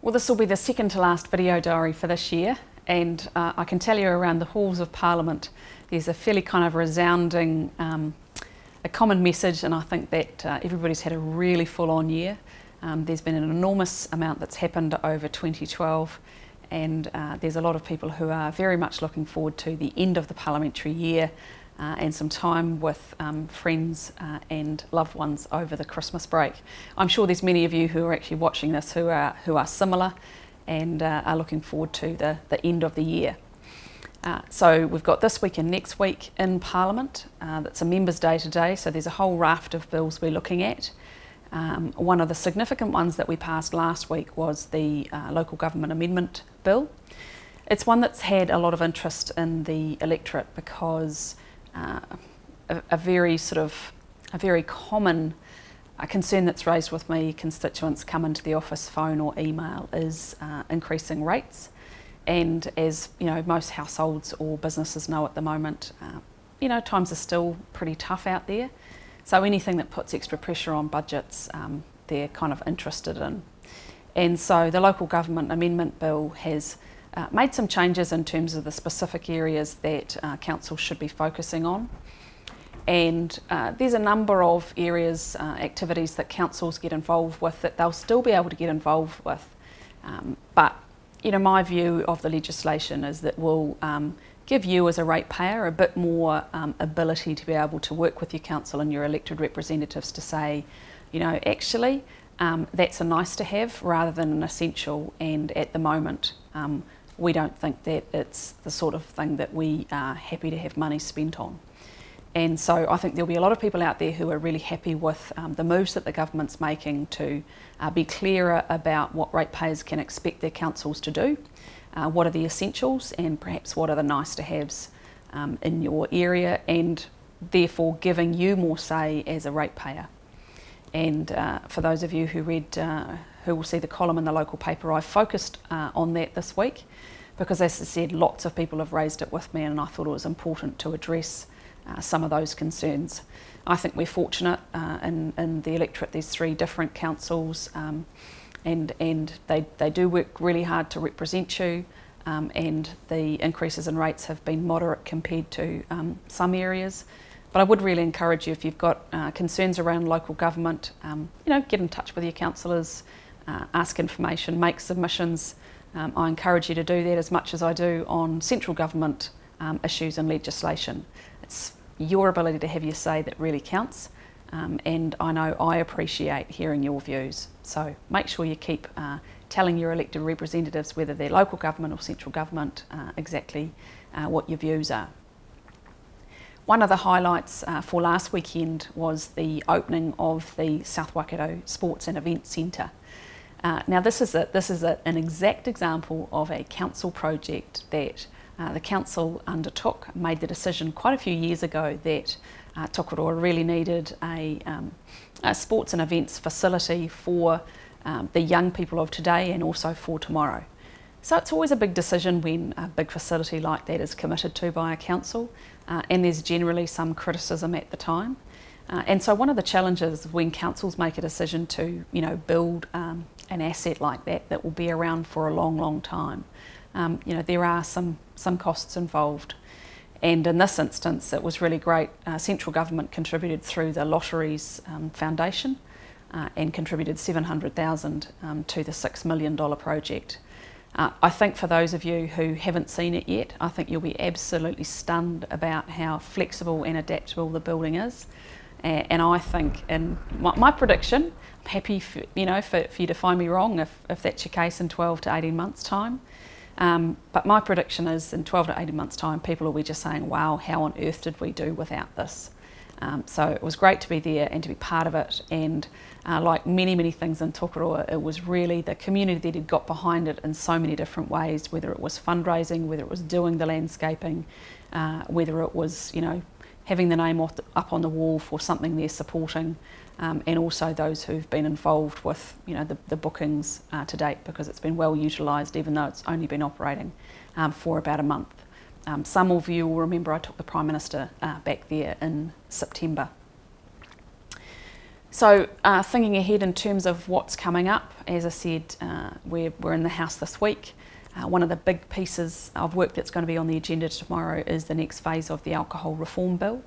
Well, this will be the second to last video diary for this year, and uh, I can tell you around the halls of Parliament there's a fairly kind of resounding, um, a common message, and I think that uh, everybody's had a really full on year. Um, there's been an enormous amount that's happened over 2012, and uh, there's a lot of people who are very much looking forward to the end of the parliamentary year uh, and some time with um, friends uh, and loved ones over the Christmas break. I'm sure there's many of you who are actually watching this who are, who are similar and uh, are looking forward to the, the end of the year. Uh, so we've got this week and next week in Parliament. Uh, that's a members' day today, so there's a whole raft of bills we're looking at. Um, one of the significant ones that we passed last week was the uh, Local Government Amendment Bill. It's one that's had a lot of interest in the electorate because a, a, very sort of a very common uh, concern that's raised with me constituents come into the office phone or email is uh, increasing rates. And as you know most households or businesses know at the moment uh, you know times are still pretty tough out there. So anything that puts extra pressure on budgets um, they're kind of interested in. And so the local government amendment bill has uh, made some changes in terms of the specific areas that uh, council should be focusing on. And uh, there's a number of areas, uh, activities that councils get involved with that they'll still be able to get involved with. Um, but, you know, my view of the legislation is that we'll um, give you as a ratepayer a bit more um, ability to be able to work with your council and your elected representatives to say, you know, actually, um, that's a nice to have rather than an essential. And at the moment, um, we don't think that it's the sort of thing that we are happy to have money spent on. And so I think there'll be a lot of people out there who are really happy with um, the moves that the government's making to uh, be clearer about what ratepayers can expect their councils to do, uh, what are the essentials, and perhaps what are the nice to haves um, in your area, and therefore giving you more say as a ratepayer. And uh, for those of you who read, uh, who will see the column in the local paper, I've focused uh, on that this week because, as I said, lots of people have raised it with me, and I thought it was important to address uh, some of those concerns. I think we're fortunate uh, in, in the electorate. There's three different councils, um, and and they they do work really hard to represent you. Um, and the increases in rates have been moderate compared to um, some areas. But I would really encourage you if you've got uh, concerns around local government, um, you know, get in touch with your councillors, uh, ask information, make submissions. Um, I encourage you to do that as much as I do on central government um, issues and legislation. It's your ability to have your say that really counts. Um, and I know I appreciate hearing your views. So make sure you keep uh, telling your elected representatives, whether they're local government or central government, uh, exactly uh, what your views are. One of the highlights uh, for last weekend was the opening of the South Waikato Sports and Events Centre. Uh, now this is, a, this is a, an exact example of a council project that uh, the council undertook, made the decision quite a few years ago that uh, Tokoroa really needed a, um, a, sports and events facility for um, the young people of today and also for tomorrow. So it's always a big decision when a big facility like that is committed to by a council uh, and there's generally some criticism at the time. Uh, and so one of the challenges when councils make a decision to, you know, build um, an asset like that that will be around for a long, long time, um, you know, there are some, some costs involved. And in this instance, it was really great. Uh, central government contributed through the Lotteries um, Foundation uh, and contributed 700,000 um, to the $6 million project. Uh, I think for those of you who haven't seen it yet, I think you'll be absolutely stunned about how flexible and adaptable the building is. And I think, in my, my prediction, I'm happy for, you know for, for, you to find me wrong if, if that's your case in 12 to 18 months' time. Um, but my prediction is in 12 to 18 months' time, people will be just saying, wow, how on earth did we do without this? Um, so it was great to be there and to be part of it. And uh, like many, many things in Tokoroa, it was really the community that had got behind it in so many different ways, whether it was fundraising, whether it was doing the landscaping, uh, whether it was, you know, having the name up on the wall for something they're supporting, um, and also those who've been involved with, you know, the, the bookings uh, to date because it's been well utilised even though it's only been operating um, for about a month. Um, some of you will remember I took the Prime Minister uh, back there in September. So, uh, thinking ahead in terms of what's coming up, as I said, uh, we're, we're in the House this week. Uh, one of the big pieces of work that's going to be on the agenda tomorrow is the next phase of the Alcohol Reform Bill.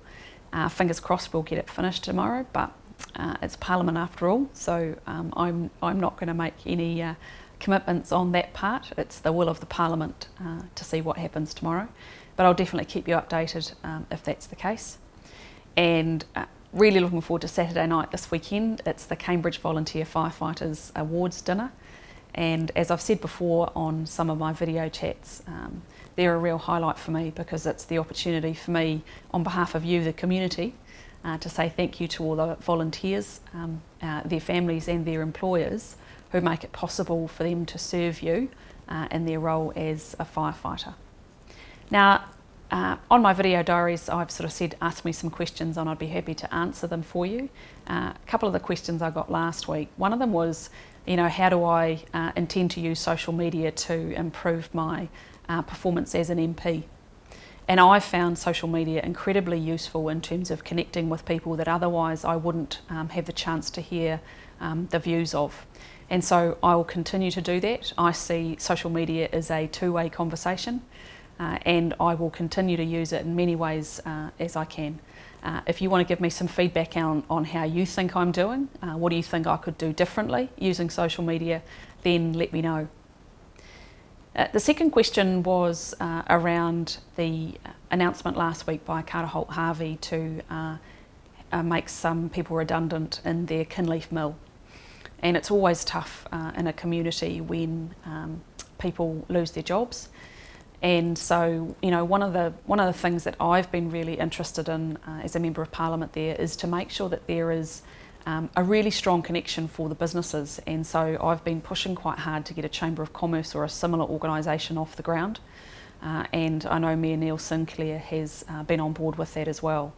Uh, fingers crossed we'll get it finished tomorrow, but uh, it's Parliament after all, so um, I'm, I'm not going to make any uh, commitments on that part. It's the will of the Parliament to see what happens tomorrow, but I'll definitely keep you updated um, if that's the case. And really looking forward to Saturday night this weekend. It's the Cambridge Volunteer Firefighters Awards dinner. And as I've said before on some of my video chats, um, they're a real highlight for me because it's the opportunity for me, on behalf of you, the community, uh, to say thank you to all the volunteers, um, uh, their families, and their employers who make it possible for them to serve you uh, in their role as a firefighter. Now, uh, on my video diaries, I've sort of said, ask me some questions and I'd be happy to answer them for you. Uh, a couple of the questions I got last week, one of them was, you know, how do I uh, intend to use social media to improve my uh, performance as an MP? And I found social media incredibly useful in terms of connecting with people that otherwise I wouldn't um, have the chance to hear um, the views of. And so I will continue to do that. I see social media as a two-way conversation uh, and I will continue to use it in many ways uh, as I can. Uh, if you want to give me some feedback on, on how you think I'm doing, uh, what do you think I could do differently using social media, then let me know. Uh, the second question was uh, around the announcement last week by Carter Holt Harvey to make some people redundant in their Kinleith mill. And it's always tough in a community when um, people lose their jobs. And so, you know, one of the one of the things that I've been really interested in uh, as a member of Parliament there is to make sure that there is um, a really strong connection for the businesses. And so I've been pushing quite hard to get a Chamber of Commerce or a similar organisation off the ground. Uh, and I know Mayor Neil Sinclair has uh, been on board with that as well,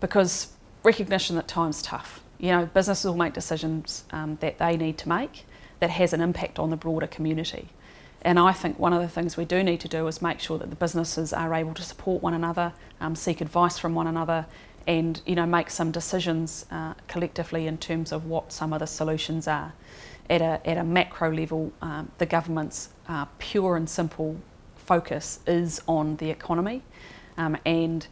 because recognition that time's tough. You know, businesses will make decisions um, that they need to make that has an impact on the broader community. And I think one of the things we do need to do is make sure that the businesses are able to support one another, um, seek advice from one another, and you know make some decisions uh, collectively in terms of what some of the solutions are. At a, at a macro level, um, the government's uh, pure and simple focus is on the economy, um, and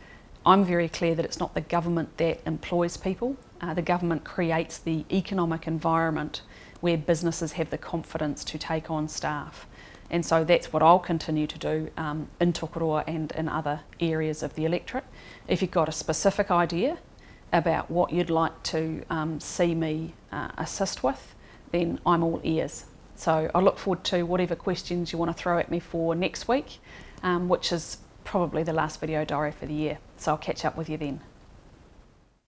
I'm very clear that it's not the government that employs people. Uh, the government creates the economic environment where businesses have the confidence to take on staff. And so that's what I'll continue to do um, in Tokoroa and in other areas of the electorate. If you've got a specific idea about what you'd like to um, see me uh, assist with, then I'm all ears. So I look forward to whatever questions you want to throw at me for next week, um, which is probably the last video diary for the year. So I'll catch up with you then.